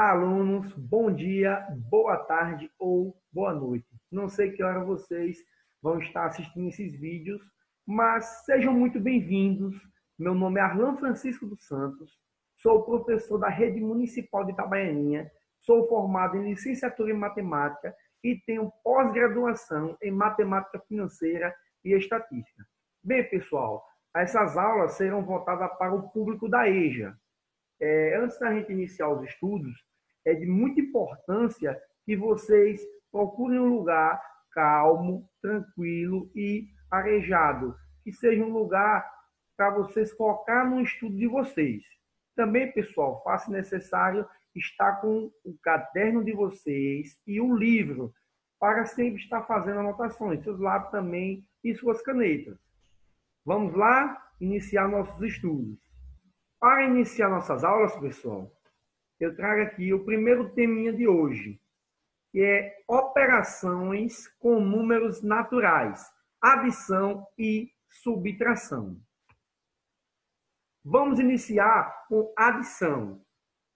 Olá, alunos. Bom dia, boa tarde ou boa noite. Não sei que hora vocês vão estar assistindo esses vídeos, mas sejam muito bem-vindos. Meu nome é Arlan Francisco dos Santos, sou professor da Rede Municipal de Itabaianinha, sou formado em licenciatura em matemática e tenho pós-graduação em matemática financeira e estatística. Bem, pessoal, essas aulas serão voltadas para o público da EJA, é, antes da gente iniciar os estudos, é de muita importância que vocês procurem um lugar calmo, tranquilo e arejado, que seja um lugar para vocês focar no estudo de vocês. Também, pessoal, faça necessário estar com o caderno de vocês e um livro para sempre estar fazendo anotações, seus lápis também e suas canetas. Vamos lá iniciar nossos estudos. Para iniciar nossas aulas, pessoal, eu trago aqui o primeiro teminha de hoje, que é operações com números naturais, adição e subtração. Vamos iniciar com adição.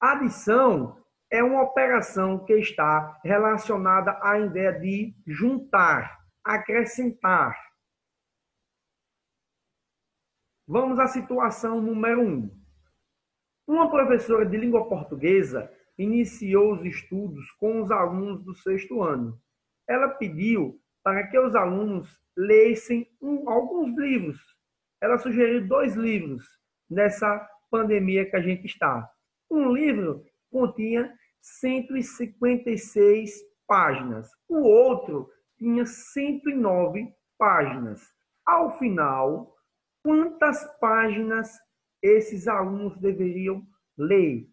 Adição é uma operação que está relacionada à ideia de juntar, acrescentar. Vamos à situação número 1. Um. Uma professora de língua portuguesa iniciou os estudos com os alunos do sexto ano. Ela pediu para que os alunos lessem um, alguns livros. Ela sugeriu dois livros nessa pandemia que a gente está. Um livro continha 156 páginas, o outro tinha 109 páginas. Ao final, quantas páginas esses alunos deveriam ler.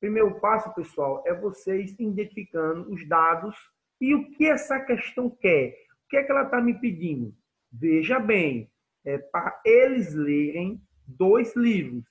Primeiro passo, pessoal, é vocês identificando os dados e o que essa questão quer. O que é que ela está me pedindo? Veja bem, é para eles lerem dois livros.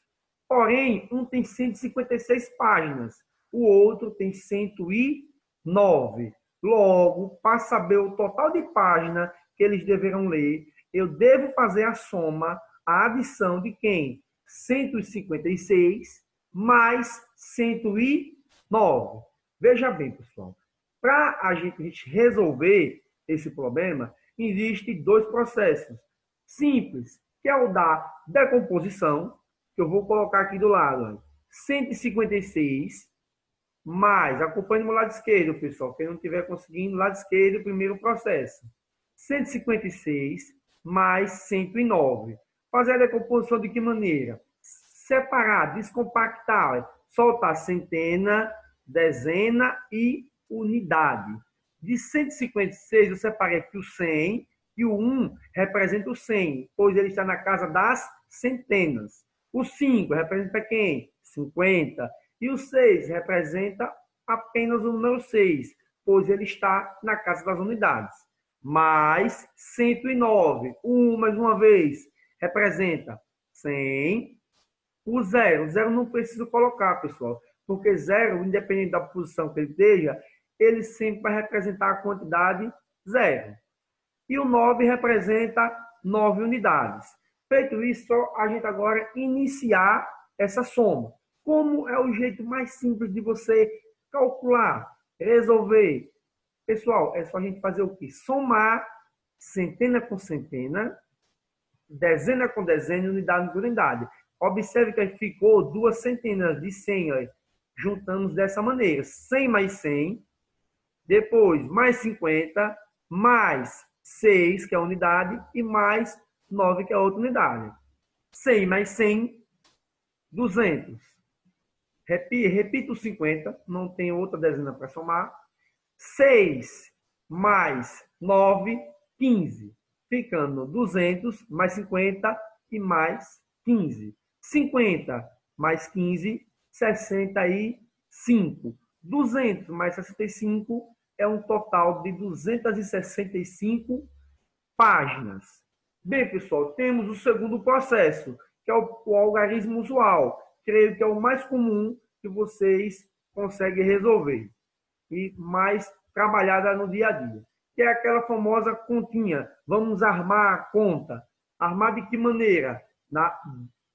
Porém, um tem 156 páginas, o outro tem 109. Logo, para saber o total de página que eles deverão ler, eu devo fazer a soma, a adição de quem? 156 mais 109. Veja bem, pessoal, para a gente resolver esse problema, existem dois processos simples, que é o da decomposição, que eu vou colocar aqui do lado, 156 mais, acompanhe no lado esquerdo, pessoal, quem não estiver conseguindo, lado esquerdo, primeiro processo, 156 mais 109. Fazer a decomposição de que maneira? Separar, descompactar, soltar centena, dezena e unidade. De 156, eu separei aqui o 100, e o 1 representa o 100, pois ele está na casa das centenas. O 5 representa quem? 50. E o 6 representa apenas o número 6, pois ele está na casa das unidades. Mais 109. 1 mais uma vez representa 100. O zero, o zero não preciso colocar, pessoal, porque zero, independente da posição que ele esteja, ele sempre vai representar a quantidade zero. E o 9 representa 9 unidades. Feito isso, a gente agora iniciar essa soma. Como é o jeito mais simples de você calcular, resolver? Pessoal, é só a gente fazer o quê? Somar centena com centena dezena com dezena unidade por unidade. Observe que ficou duas centenas de 100, ó. juntamos dessa maneira. 100 mais 100, depois mais 50, mais 6, que é a unidade, e mais 9, que é a outra unidade. 100 mais 100, 200. Repito, repito 50, não tem outra dezena para somar. 6 mais 9, 15 ficando 200 mais 50 e mais 15. 50 mais 15, 65. 200 mais 65 é um total de 265 páginas. Bem, pessoal, temos o segundo processo, que é o, o algarismo usual. Creio que é o mais comum que vocês conseguem resolver e mais trabalhada no dia a dia que é aquela famosa continha. Vamos armar a conta. Armar de que maneira? Na,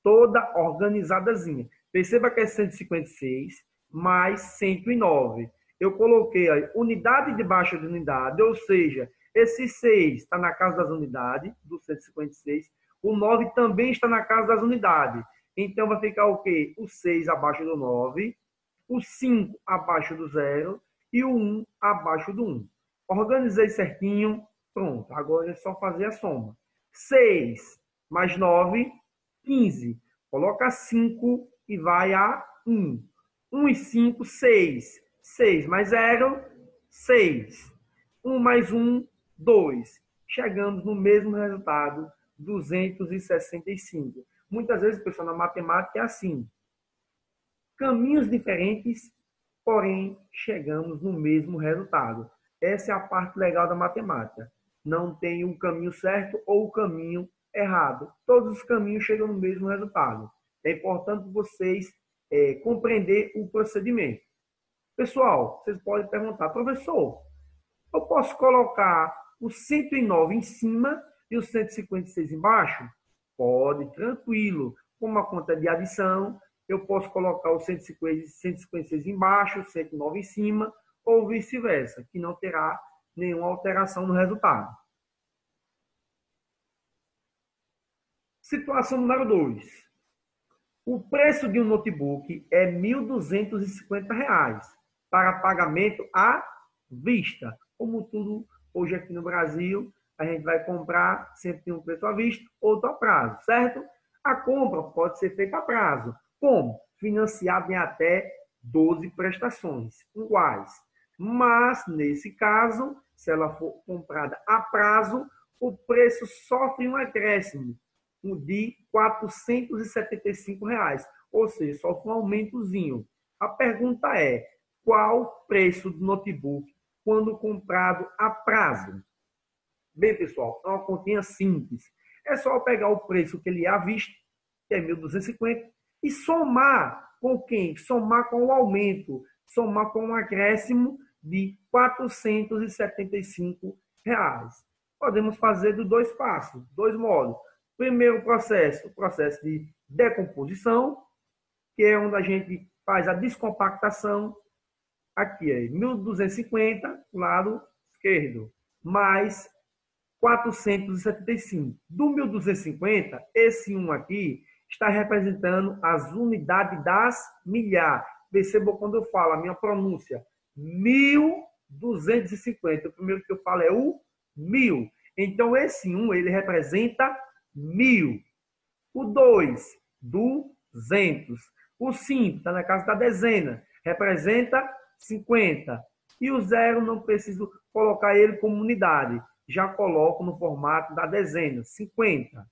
toda organizadazinha. Perceba que é 156 mais 109. Eu coloquei a unidade debaixo de unidade, ou seja, esse 6 está na casa das unidades, do 156. O 9 também está na casa das unidades. Então, vai ficar o quê? O 6 abaixo do 9, o 5 abaixo do 0 e o 1 abaixo do 1. Organizei certinho, pronto. Agora é só fazer a soma. 6 mais 9, 15. Coloca 5 e vai a 1. 1 e 5, 6. 6 mais 0, 6. 1 mais 1, 2. Chegamos no mesmo resultado, 265. Muitas vezes, pessoal, na matemática é assim. Caminhos diferentes, porém chegamos no mesmo resultado. Essa é a parte legal da matemática. Não tem um caminho certo ou o um caminho errado. Todos os caminhos chegam no mesmo resultado. É importante vocês é, compreender o procedimento. Pessoal, vocês podem perguntar, professor, eu posso colocar o 109 em cima e o 156 embaixo? Pode, tranquilo. Com uma conta de adição, eu posso colocar o 156 embaixo, o 109 em cima, ou vice-versa, que não terá nenhuma alteração no resultado. Situação número 2. O preço de um notebook é R$ 1.250 para pagamento à vista. Como tudo hoje aqui no Brasil, a gente vai comprar sempre um preço à vista, outro a prazo, certo? A compra pode ser feita a prazo. Como? Financiado em até 12 prestações iguais. Mas, nesse caso, se ela for comprada a prazo, o preço sofre um acréscimo de 475 reais, ou seja, sofre um aumentozinho. A pergunta é, qual o preço do notebook quando comprado a prazo? Bem, pessoal, é uma continha simples. É só pegar o preço que ele é à vista, que é 1.250, e somar com quem? Somar com o aumento, somar com um acréscimo de 475 reais. Podemos fazer de dois passos, dois modos. Primeiro processo, o processo de decomposição, que é onde a gente faz a descompactação. Aqui é 1250, lado esquerdo, mais 475. Do 1250, esse 1 aqui está representando as unidades das milhar. Percebam quando eu falo a minha pronúncia. 1250. O primeiro que eu falo é o mil. Então, esse 1, ele representa mil. O 2, 200. O 5 está na casa da dezena, representa 50. E o zero não preciso colocar ele como unidade. Já coloco no formato da dezena, 50.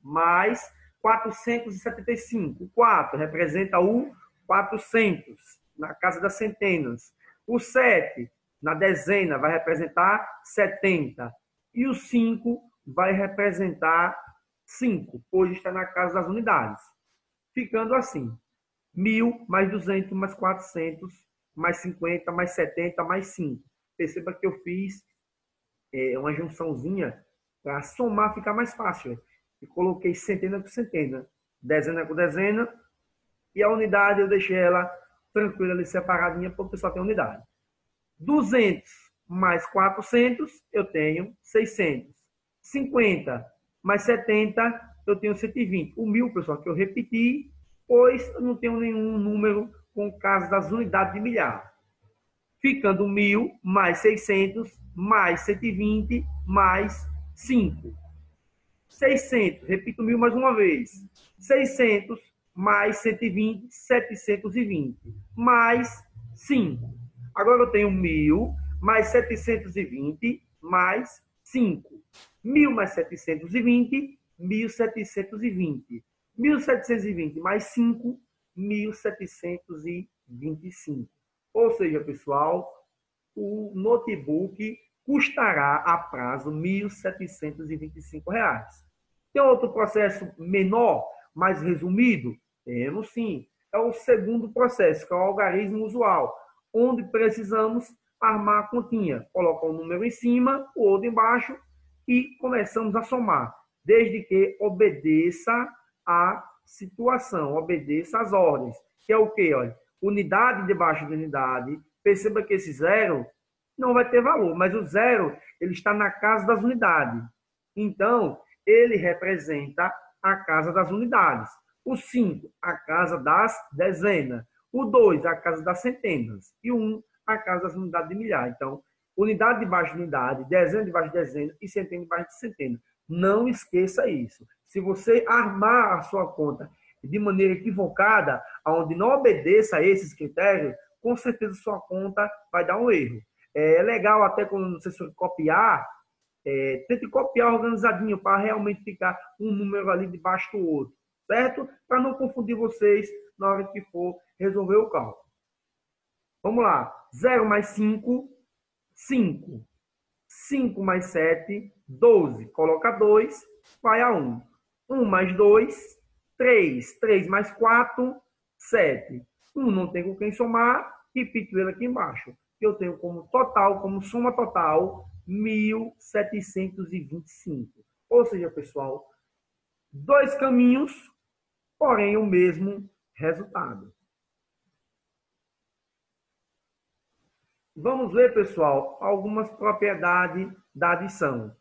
Mais 475. O 4 representa o 400, na casa das centenas. O 7, na dezena, vai representar 70. E o 5 vai representar 5, hoje está na casa das unidades. Ficando assim: 1.000 mais 200 mais 400 mais 50 mais 70 mais 5. Perceba que eu fiz é, uma junçãozinha para somar ficar mais fácil. E coloquei centena com centena, dezena com dezena, e a unidade eu deixei ela tranquila ali separadinha, porque pessoal tem unidade. 200 mais 400, eu tenho 600. 50 mais 70, eu tenho 120. O mil, pessoal, que eu repeti, pois eu não tenho nenhum número com o caso das unidades de milhar. Ficando mil mais 600 mais 120 mais 5. 600, repito mil mais uma vez. 600 mais 120, 720. Mais 5. Agora eu tenho mil mais 720 mais 5. 1.000 mais 720, 1.720. 1.720 mais 5, 1.725. Ou seja, pessoal, o notebook custará a prazo R$ 1.725. Tem outro processo menor, mais resumido? Temos sim. É o segundo processo, que é o algarismo usual, onde precisamos armar a continha. Colocar um número em cima, o outro embaixo e começamos a somar, desde que obedeça à situação, obedeça às ordens. Que é o quê? Olha, unidade debaixo de unidade, perceba que esse zero não vai ter valor, mas o zero ele está na casa das unidades. Então, ele representa a casa das unidades. O 5, a casa das dezenas. O 2, a casa das centenas. E o 1, um, a casa das unidades de milhar. Então, unidade debaixo de unidade, dezena debaixo de dezena e centena debaixo de centena. Não esqueça isso. Se você armar a sua conta de maneira equivocada, onde não obedeça a esses critérios, com certeza sua conta vai dar um erro. É legal até quando você copiar, é, tente copiar organizadinho para realmente ficar um número ali debaixo do outro, certo? Para não confundir vocês na hora que for resolver o cálculo. Vamos lá. 0 mais 5, 5. 5 mais 7, 12. Coloca 2, vai a 1. 1 mais 2, 3. 3 mais 4, 7. 1 não tem com quem somar, repito ele aqui embaixo. Eu tenho como total, como soma total, 1.725. Ou seja, pessoal, dois caminhos, porém o mesmo resultado. Vamos ver, pessoal, algumas propriedades da adição.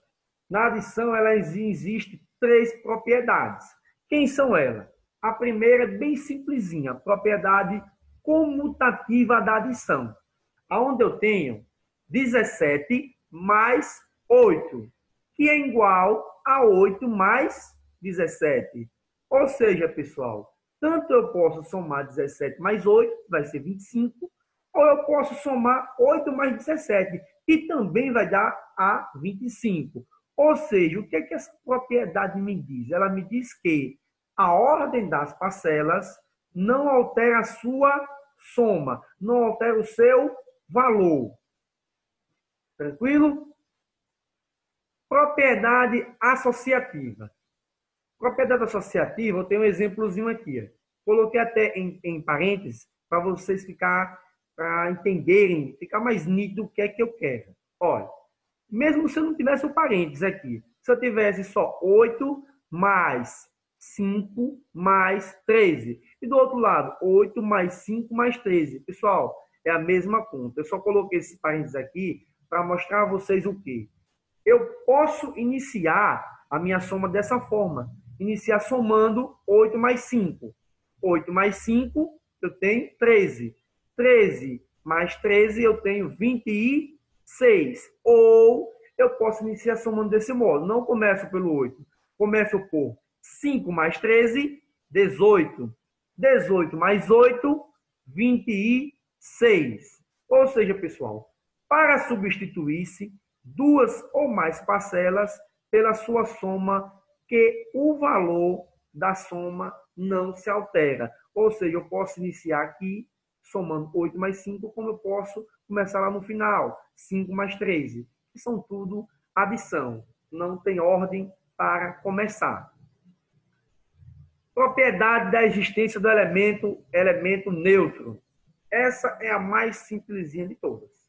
Na adição, ela existe três propriedades. Quem são elas? A primeira é bem simplesinha, propriedade comutativa da adição, aonde eu tenho 17 mais 8, que é igual a 8 mais 17. Ou seja, pessoal, tanto eu posso somar 17 mais 8, vai ser 25, ou eu posso somar 8 mais 17, que também vai dar a 25. Ou seja, o que, é que essa propriedade me diz? Ela me diz que a ordem das parcelas não altera a sua soma, não altera o seu valor. Tranquilo? Propriedade associativa. Propriedade associativa, eu tenho um exemplozinho aqui. Coloquei até em, em parênteses para vocês ficar para entenderem, ficar mais nítido o que é que eu quero. Olha, mesmo se eu não tivesse o parênteses aqui, se eu tivesse só 8 mais 5 mais 13. E do outro lado, 8 mais 5 mais 13. Pessoal, é a mesma conta. Eu só coloquei esses parênteses aqui para mostrar a vocês o quê? Eu posso iniciar a minha soma dessa forma. Iniciar somando 8 mais 5. 8 mais 5, eu tenho 13. 13 mais 13, eu tenho 26. Ou eu posso iniciar somando desse modo. Não começo pelo 8. Começo por 5 mais 13, 18. 18 mais 8, 26. Ou seja, pessoal, para substituir-se duas ou mais parcelas pela sua soma, que o valor da soma não se altera. Ou seja, eu posso iniciar aqui somando 8 mais 5, como eu posso começar lá no final, 5 mais 13. Que são tudo adição, não tem ordem para começar. Propriedade da existência do elemento, elemento neutro. Essa é a mais simplesinha de todas.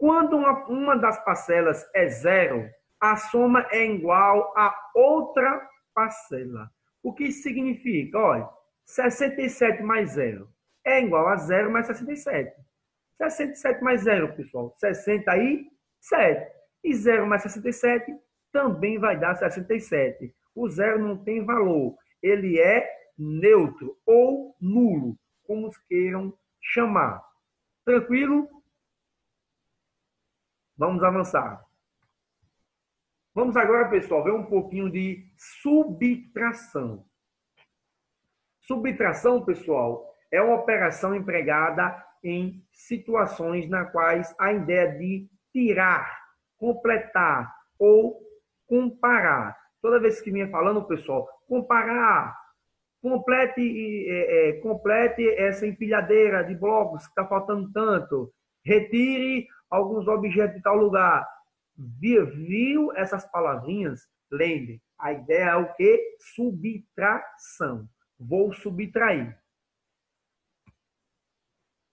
Quando uma, uma das parcelas é zero, a soma é igual a outra parcela. O que isso significa? Olha, 67 mais zero é igual a zero mais 67. 67 mais zero, pessoal, 67. E zero mais 67 também vai dar 67. O zero não tem valor. Ele é neutro ou nulo, como queiram chamar. Tranquilo? Vamos avançar. Vamos agora, pessoal, ver um pouquinho de subtração. Subtração, pessoal, é uma operação empregada em situações nas quais a ideia de tirar, completar ou comparar. Toda vez que vinha falando, pessoal, comparar, complete, é, é, complete essa empilhadeira de blocos que está faltando tanto, retire alguns objetos de tal lugar. Viu essas palavrinhas? Lembre, a ideia é o que? Subtração. Vou subtrair.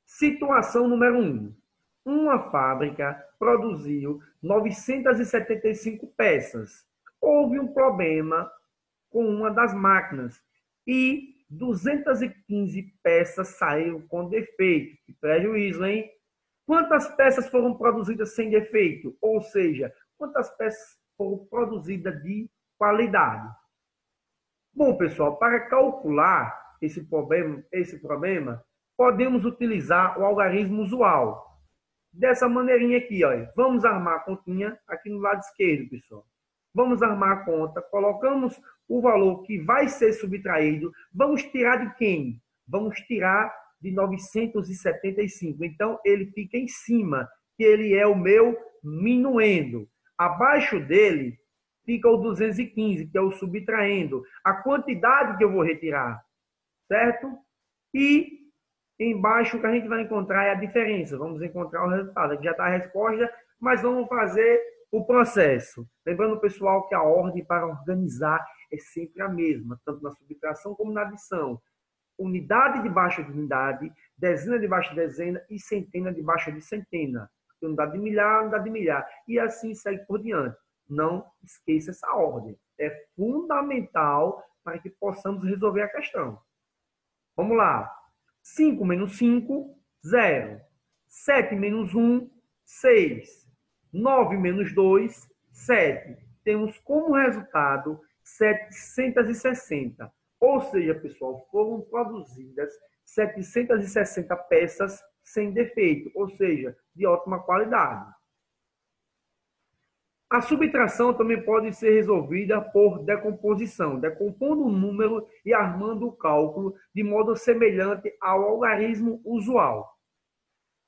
Situação número 1. Um. Uma fábrica produziu 975 peças. Houve um problema com uma das máquinas e 215 peças saíram com defeito. Que prejuízo, hein? Quantas peças foram produzidas sem defeito? Ou seja, quantas peças foram produzidas de qualidade? Bom, pessoal, para calcular esse problema, esse problema podemos utilizar o algarismo usual. Dessa maneirinha aqui, ó. Vamos armar a continha aqui no lado esquerdo, pessoal. Vamos armar a conta, colocamos o valor que vai ser subtraído. Vamos tirar de quem? Vamos tirar de 975. Então, ele fica em cima, que ele é o meu minuendo. Abaixo dele fica o 215, que é o subtraindo. A quantidade que eu vou retirar, certo? E embaixo o que a gente vai encontrar é a diferença. Vamos encontrar o resultado. Aqui já está a resposta, mas vamos fazer o processo. Lembrando, pessoal, que a ordem para organizar é sempre a mesma, tanto na subtração como na adição unidade debaixo de unidade, dezena debaixo de dezena e centena debaixo de centena. Unidade de milhar, unidade de milhar. E assim segue por diante. Não esqueça essa ordem. É fundamental para que possamos resolver a questão. Vamos lá. 5 menos 5, 0. 7 menos 1, 6. 9 menos 2, 7. Temos como resultado 760. Ou seja, pessoal, foram produzidas 760 peças sem defeito, ou seja, de ótima qualidade. A subtração também pode ser resolvida por decomposição, decompondo o número e armando o cálculo de modo semelhante ao algarismo usual.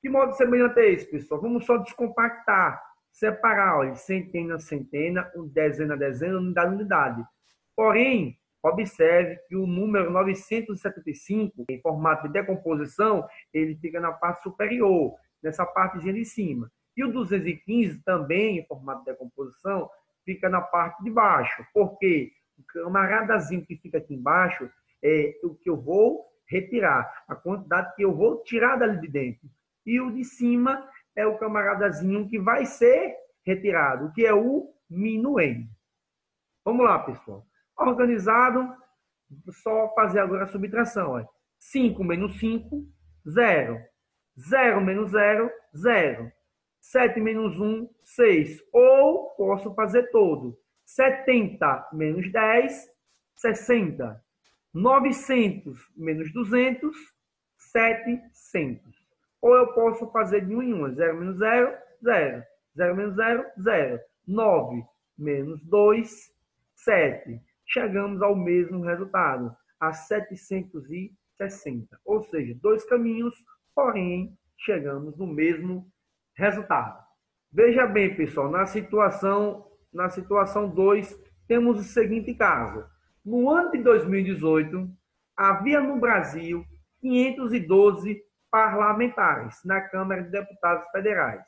Que modo semelhante é esse, pessoal? Vamos só descompactar, separar, olha, centena, centena, dezena, dezena, unidade, unidade. Porém, Observe que o número 975, em formato de decomposição, ele fica na parte superior, nessa partezinha de cima. E o 215, também em formato de decomposição, fica na parte de baixo. Porque o camaradazinho que fica aqui embaixo é o que eu vou retirar, a quantidade que eu vou tirar dali de dentro. E o de cima é o camaradazinho que vai ser retirado, que é o minuendo. Vamos lá, pessoal organizado, só fazer agora a subtração. Ó. 5 menos 5, 0. 0 menos 0, 0. 7 menos 1, 6. Ou posso fazer todo. 70 menos 10, 60. 900 menos 200, 700. Ou eu posso fazer de 1 em 1. 0 menos 0, 0. 0 menos 0, 0. 9 menos 2, 7 chegamos ao mesmo resultado, a 760. Ou seja, dois caminhos, porém, chegamos no mesmo resultado. Veja bem, pessoal, na situação na situação 2, temos o seguinte caso. No ano de 2018, havia no Brasil 512 parlamentares na Câmara de Deputados Federais.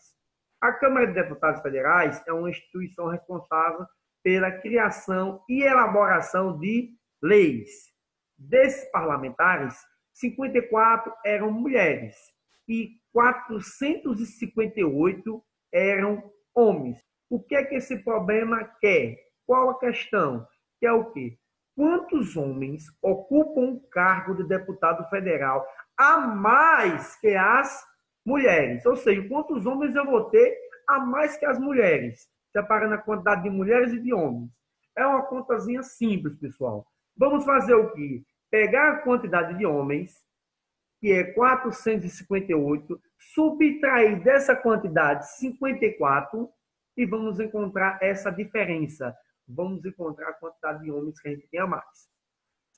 A Câmara de Deputados Federais é uma instituição responsável pela criação e elaboração de leis. Desses parlamentares, 54 eram mulheres e 458 eram homens. O que é que esse problema quer? Qual a questão? Que é o quê? Quantos homens ocupam o cargo de deputado federal a mais que as mulheres? Ou seja, quantos homens eu vou ter a mais que as mulheres? Separando a quantidade de mulheres e de homens. É uma contazinha simples, pessoal. Vamos fazer o quê? Pegar a quantidade de homens, que é 458, subtrair dessa quantidade 54 e vamos encontrar essa diferença. Vamos encontrar a quantidade de homens que a gente tem a mais.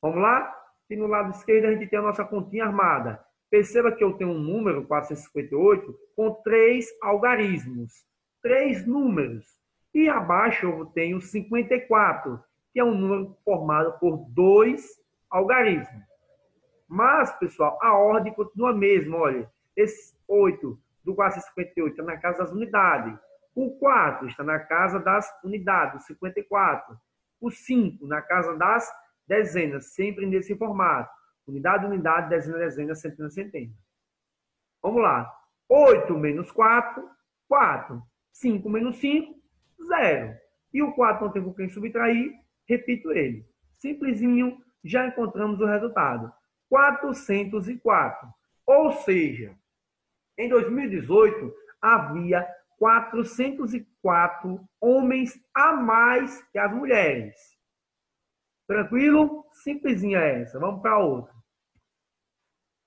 Vamos lá? E no lado esquerdo a gente tem a nossa continha armada. Perceba que eu tenho um número, 458, com três algarismos, três números. E abaixo eu tenho 54, que é um número formado por dois algarismos. Mas, pessoal, a ordem continua a mesma. Olha, esse 8 do 458 está na casa das unidades. O 4 está na casa das unidades, 54. O 5 na casa das dezenas, sempre nesse formato. Unidade, unidade, dezena, dezena, centena, centena. Vamos lá. 8 menos 4, 4. 5 menos 5, zero. E o 4 não tem com quem subtrair, repito ele. Simplesinho, já encontramos o resultado. 404. Ou seja, em 2018 havia 404 homens a mais que as mulheres. Tranquilo? Simplesinha essa. Vamos para outra.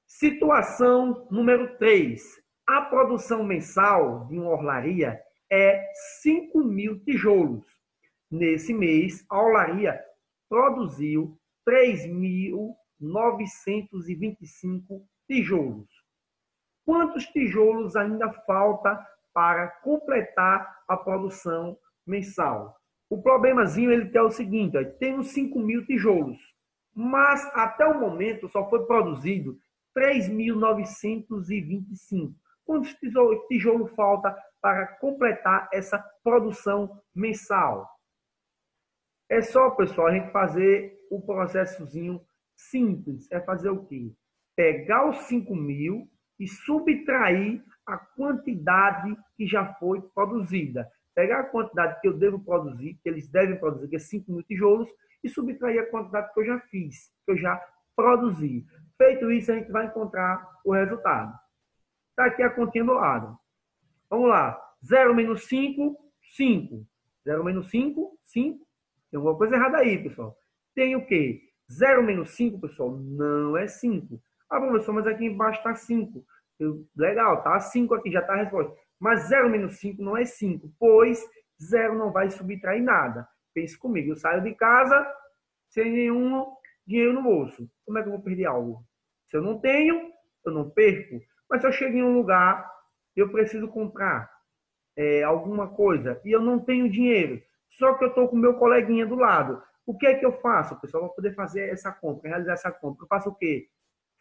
Situação número 3. A produção mensal de uma orlaria é 5 mil tijolos. Nesse mês, a orlaria produziu 3.925 tijolos. Quantos tijolos ainda falta para completar a produção mensal? O problemazinho ele é o seguinte: temos 5 mil tijolos, mas até o momento só foi produzido 3.925. Quantos tijolos tijolo falta para completar essa produção mensal? É só, pessoal, a gente fazer o processozinho simples. É fazer o quê? Pegar os 5 mil e subtrair a quantidade que já foi produzida. Pegar a quantidade que eu devo produzir, que eles devem produzir, que é 5 mil tijolos, e subtrair a quantidade que eu já fiz, que eu já produzi. Feito isso, a gente vai encontrar o resultado. Está aqui a continha do lado. Vamos lá. 0 menos 5, 5. 0 menos 5, 5. Tem alguma coisa errada aí, pessoal. Tem o quê? 0 menos 5, pessoal, não é 5. Ah, professor, mas aqui embaixo está 5. legal, tá 5 aqui, já está a resposta. Mas 0 menos 5 não é 5, pois 0 não vai subtrair nada. Pense comigo, eu saio de casa sem nenhum dinheiro no bolso. Como é que eu vou perder algo? Se eu não tenho, eu não perco. Mas se eu chego em um lugar, eu preciso comprar é, alguma coisa e eu não tenho dinheiro, só que eu estou com meu coleguinha do lado. O que é que eu faço, pessoal, para poder fazer essa compra, realizar essa compra? Eu faço o quê?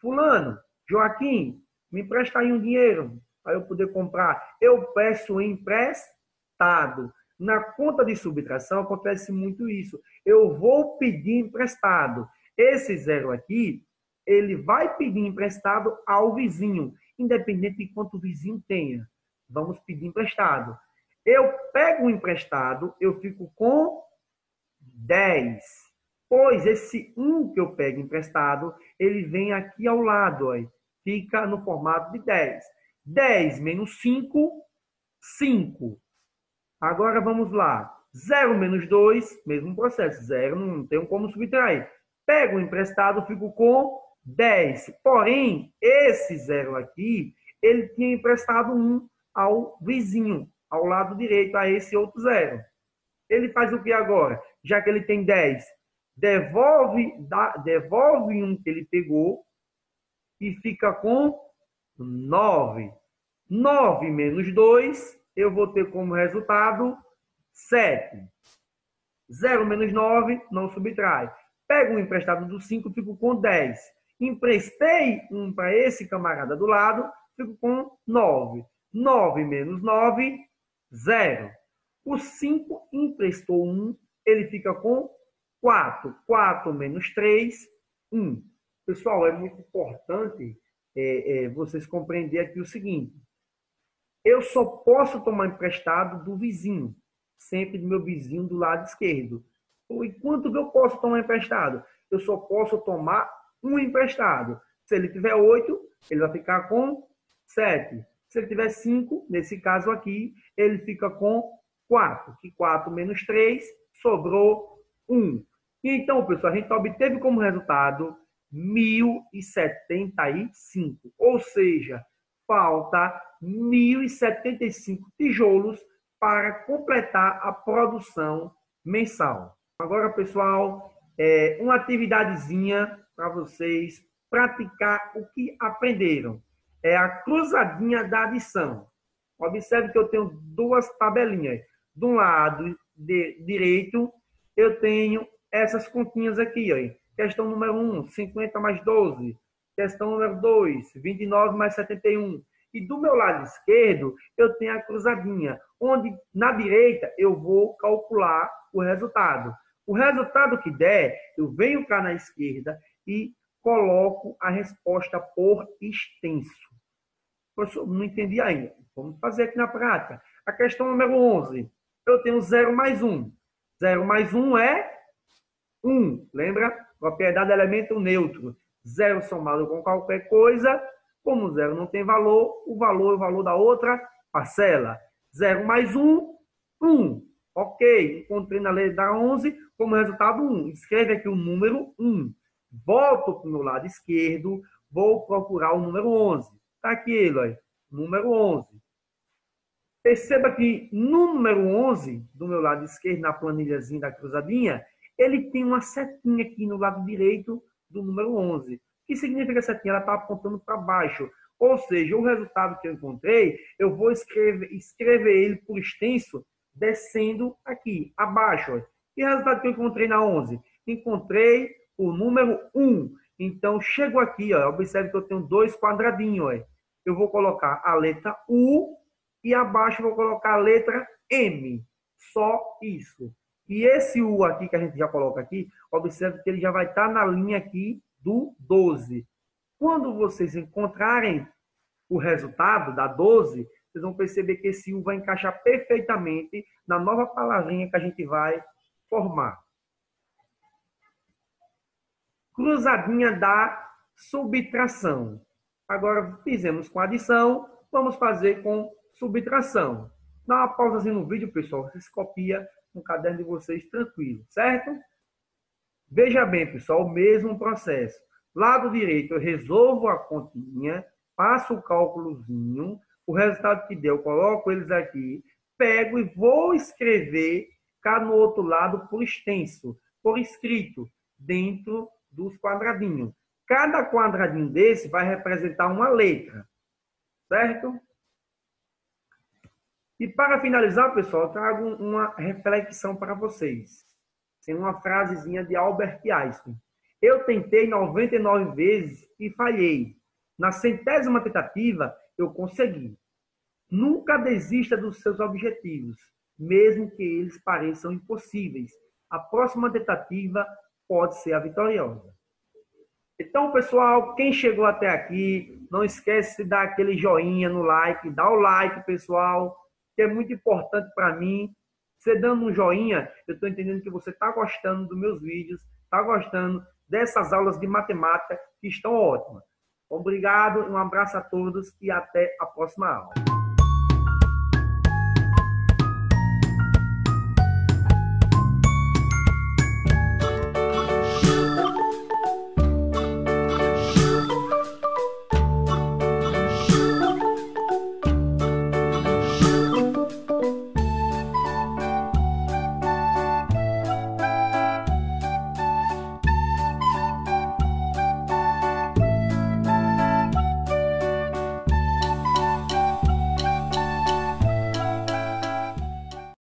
Fulano, Joaquim, me empresta aí um dinheiro para eu poder comprar. Eu peço emprestado. Na conta de subtração acontece muito isso. Eu vou pedir emprestado. Esse zero aqui, ele vai pedir emprestado ao vizinho, independente de quanto o vizinho tenha. Vamos pedir emprestado. Eu pego o emprestado, eu fico com 10. Pois esse 1 que eu pego emprestado, ele vem aqui ao lado, ó, fica no formato de 10. 10 menos 5, 5. Agora vamos lá. 0 menos 2, mesmo processo. 0 não tem como subtrair. Pego o emprestado, fico com 10. Porém, esse 0 aqui, ele tinha emprestado 1 ao vizinho, ao lado direito, a esse outro 0. Ele faz o que agora? Já que ele tem 10, devolve, dá, devolve um que ele pegou e fica com 9. 9 menos 2, eu vou ter como resultado 7. 0 menos 9, não subtrai. Pego um emprestado do 5, fico com 10. Emprestei um para esse camarada do lado, fico com 9. 9 menos 9, 0. O 5 emprestou 1, ele fica com 4. 4 menos 3, 1. Pessoal, é muito importante é, é, vocês compreender aqui o seguinte. Eu só posso tomar emprestado do vizinho, sempre do meu vizinho do lado esquerdo. E quanto que eu posso tomar emprestado? Eu só posso tomar um emprestado. Se ele tiver 8, ele vai ficar com 7. Se ele tiver 5, nesse caso aqui, ele fica com 4. Que 4 menos 3, sobrou 1. Então, pessoal, a gente obteve como resultado 1.075. Ou seja, falta 1.075 tijolos para completar a produção mensal. Agora, pessoal, é uma atividadezinha para vocês praticar o que aprenderam. É a cruzadinha da adição. Observe que eu tenho duas tabelinhas. Um lado de, direito, eu tenho essas continhas aqui. Ó. Questão número 1, 50 mais 12. Questão número 2, 29 mais 71. E do meu lado esquerdo, eu tenho a cruzadinha, onde na direita eu vou calcular o resultado. O resultado que der, eu venho cá na esquerda e coloco a resposta por extenso. Professor, não entendi ainda. Vamos fazer aqui na prática. A questão número 11. Eu tenho 0 mais 1. 0 mais 1 é 1. Lembra? Propriedade elemento neutro. Zero somado com qualquer coisa. Como zero não tem valor, o valor é o valor da outra parcela. Zero mais um, um. Ok, encontrei na letra 11 como resultado 1. Escreve aqui o número 1. Volto para o meu lado esquerdo, vou procurar o número 11. Está aqui ele, número 11. Perceba que no número 11, do meu lado esquerdo, na planilhazinha da cruzadinha, ele tem uma setinha aqui no lado direito do número 11. O que significa setinha? Ela está apontando para baixo. Ou seja, o resultado que eu encontrei, eu vou escrever, escrever ele por extenso, descendo aqui, abaixo. E o resultado que eu encontrei na 11? Encontrei o número 1. Então, chego aqui, ó, observe que eu tenho dois quadradinhos. Ó. Eu vou colocar a letra U e abaixo vou colocar a letra M. Só isso. E esse U aqui que a gente já coloca aqui, observe que ele já vai estar na linha aqui do 12. Quando vocês encontrarem o resultado da 12, vocês vão perceber que esse U vai encaixar perfeitamente na nova palavrinha que a gente vai formar. Cruzadinha da subtração. Agora fizemos com adição, vamos fazer com subtração. Dá uma pausazinha no vídeo, pessoal. Vocês copia no caderno de vocês tranquilo, certo? Veja bem, pessoal, o mesmo processo. Lado direito, eu resolvo a continha, faço o cálculozinho, o resultado que deu, coloco eles aqui, pego e vou escrever cá no outro lado por extenso, por escrito, dentro dos quadradinhos. Cada quadradinho desse vai representar uma letra, certo? E para finalizar, pessoal, trago uma reflexão para vocês. Tem uma frasezinha de Albert Einstein. Eu tentei 99 vezes e falhei. Na centésima tentativa, eu consegui. Nunca desista dos seus objetivos mesmo que eles pareçam impossíveis. A próxima tentativa pode ser a vitoriosa. Então, pessoal, quem chegou até aqui, não esquece de dar aquele joinha no like, dá o like, pessoal, que é muito importante para mim. Você dando um joinha, eu estou entendendo que você está gostando dos meus vídeos, está gostando dessas aulas de matemática que estão ótimas. Obrigado, um abraço a todos e até a próxima aula.